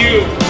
you.